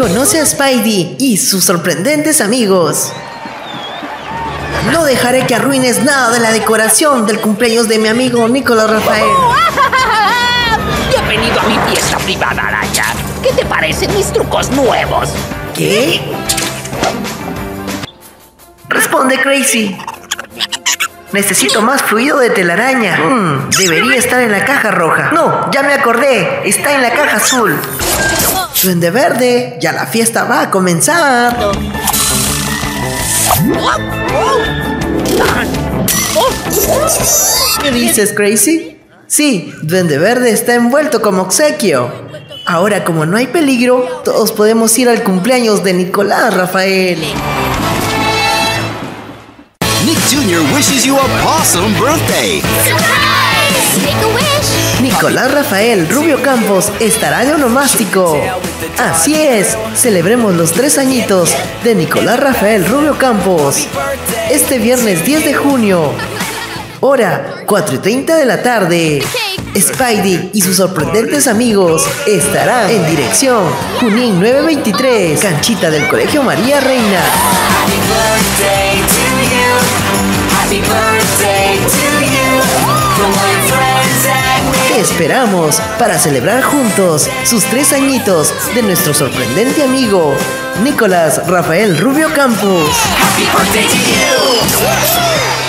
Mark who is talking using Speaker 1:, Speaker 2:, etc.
Speaker 1: Conoce a Spidey y sus sorprendentes amigos. No dejaré que arruines nada de la decoración del cumpleaños de mi amigo Nicolás Rafael.
Speaker 2: Bienvenido a mi fiesta privada, Araña. ¿Qué te parecen mis trucos nuevos?
Speaker 1: ¿Qué? Responde Crazy. Necesito más fluido de telaraña. Mm, debería estar en la caja roja. No, ya me acordé. Está en la caja azul. Duende verde, ya la fiesta va a comenzar. ¿Qué dices, Crazy? Sí, Duende Verde está envuelto como obsequio. Ahora, como no hay peligro, todos podemos ir al cumpleaños de Nicolás Rafael.
Speaker 3: Nick Jr. wishes you a awesome birthday.
Speaker 1: Nicolás Rafael Rubio Campos estará de onomástico. Así es, celebremos los tres añitos de Nicolás Rafael Rubio Campos. Este viernes 10 de junio, hora 4 y 30 de la tarde. Spidey y sus sorprendentes amigos estarán en dirección Junín 923, canchita del Colegio María Reina. Esperamos para celebrar juntos sus tres añitos de nuestro sorprendente amigo Nicolás Rafael Rubio Campos.
Speaker 2: Happy birthday to you!